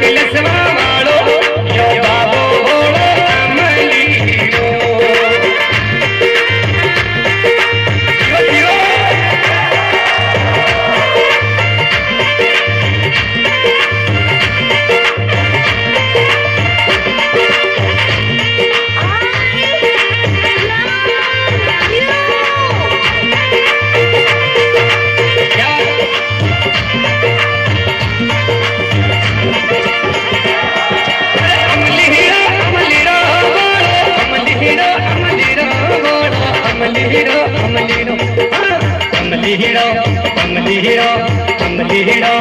que ya se hero अमली hero अमली hero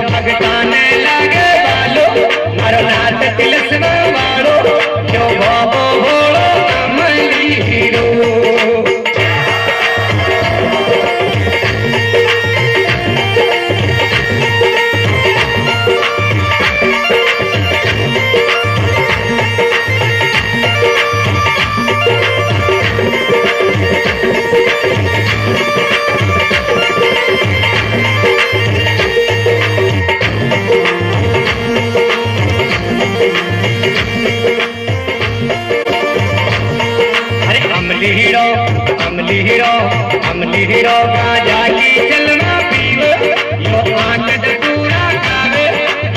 अमली हीरो अमली हीरो अमली हीरो गाजा की जलवा पीवे यो आँगन पूरा गावे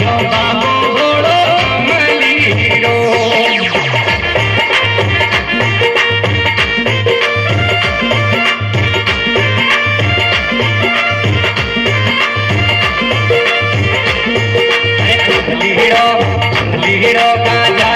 यो बाबू घोड़ो, अमली हीरो। अमली हीरो अमली हीरो गाजा